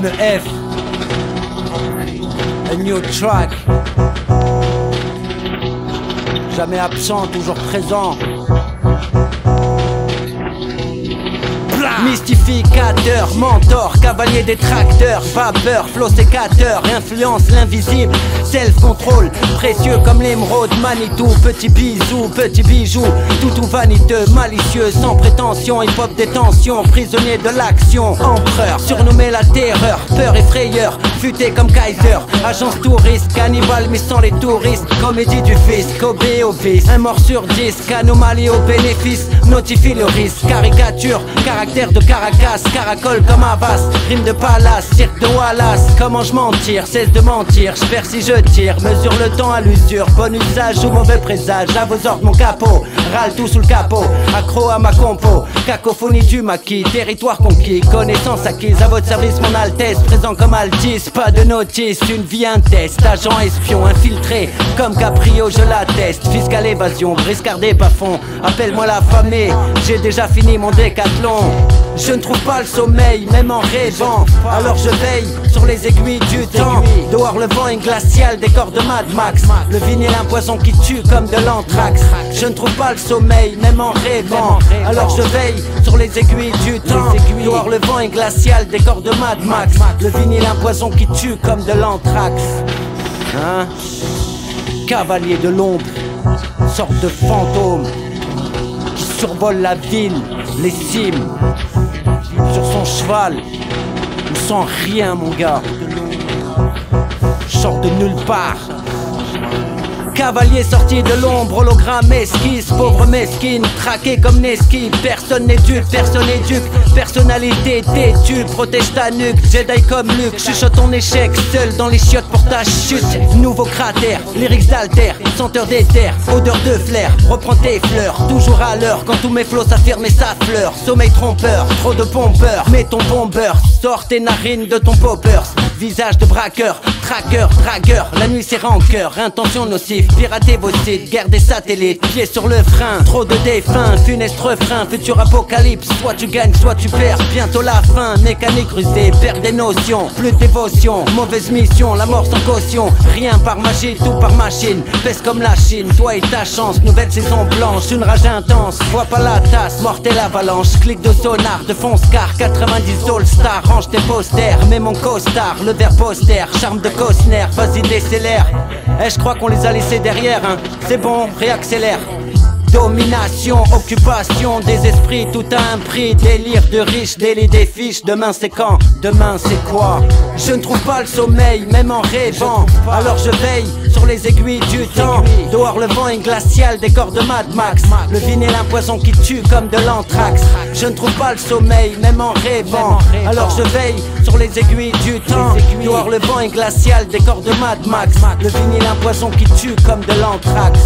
MEF A new track. Jamais absent, toujours présent Mystificateur, mentor, cavalier détracteur, vapeur, flow sécateur, influence l'invisible, self-control, précieux comme l'émeraude, Manitou, petit bisou, petit bijou, tout ou vaniteux, malicieux, sans prétention, hip-hop détention, prisonnier de l'action, empereur, surnommé la terreur, peur et frayeur, futé comme Kaiser, agence touriste, cannibale mais sans les touristes, comédie du fisc, obé au vice, un mort sur disque, anomalie au bénéfice, notifie le risque, caricature, caractère de Caracas, caracole comme Abbas, rime de palace, cirque de Wallace. Comment je mentir, cesse de mentir, je si je tire, mesure le temps à l'usure, bon usage ou mauvais présage, à vos ordres mon capot, râle tout sous le capot, accro à ma compo, cacophonie du maquis, territoire conquis, connaissance acquise, à votre service mon Altesse, présent comme Altis, pas de notice, une vie un test, agent espion, infiltré, comme Caprio je l'atteste, fiscal évasion, briscardé pas fond, appelle-moi la famille, j'ai déjà fini mon décathlon. Je ne trouve pas le sommeil, même en rêvant. Alors je veille sur les aiguilles du temps. Dehors le vent est glacial, décor de Mad Max. Le vinyle un poison qui tue comme de l'anthrax. Je ne trouve pas le sommeil, même en rêvant. Alors je veille sur les aiguilles du temps. Dehors le vent est glacial, décor de Mad Max. Le vinyle un poison qui tue comme de l'anthrax. Hein? Cavalier de l'ombre, sorte de fantôme survole la ville, les cimes sur son cheval. sans rien, mon gars. Sort de nulle part. Cavalier sorti de l'ombre, hologramme esquisse, pauvre mesquine, traqué comme Neski. Personne n'est personne n'est personnalité têtue, protège ta nuque, Jedi comme Luke, chuchote ton échec, seul dans les chiottes pour ta chute. Nouveau cratère, lyrics d'alter, senteur d'éther, odeur de flair, reprends tes fleurs, toujours à l'heure, quand tous mes flots s'affirment et fleur Sommeil trompeur, trop de pompeurs, mets ton bombeur, sors tes narines de ton poppers. Visage de braqueur, tracker, dragueur, la nuit c'est rancœur, intention nocive, pirater vos sites, guerre des satellites, pieds sur le frein, trop de défunts, funeste refrain, futur apocalypse, soit tu gagnes, soit tu perds, bientôt la fin, mécanique rusée, perd des notions, plus de dévotion, mauvaise mission, la mort sans caution, rien par magie, tout par machine, pèse comme la Chine, toi et ta chance, nouvelle saison blanche, une rage intense, vois pas la tasse, mortelle avalanche, clic de sonar, de fonce car 90 All Star, range tes posters, mets mon costard, le verre poster, charme de Costner, vas-y décélère. Eh, je crois qu'on les a laissés derrière, hein. C'est bon, réaccélère. Domination, occupation des esprits, tout a un prix. Délire de riche, délit des fiches. Demain c'est quand? Demain c'est quoi? Je ne trouve pas le sommeil, même en rêvant. Alors je veille sur les aiguilles du temps. Dehors le vent est glacial, décor de Mad Max. Le vinyle un poison qui tue comme de l'anthrax. Je ne trouve pas le sommeil, même en rêvant. Alors je veille sur les aiguilles du temps. Dehors le vent est glacial, décor de Mad Max. Le vinyle un poison qui tue comme de l'anthrax.